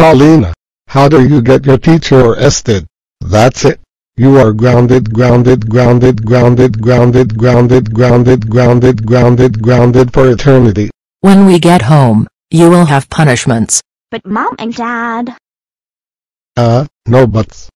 Paulina, how do you get your teacher arrested? That's it. You are grounded, grounded, grounded, grounded, grounded, grounded, grounded, grounded, grounded, grounded for eternity. When we get home, you will have punishments. But mom and dad, Uh, no buts.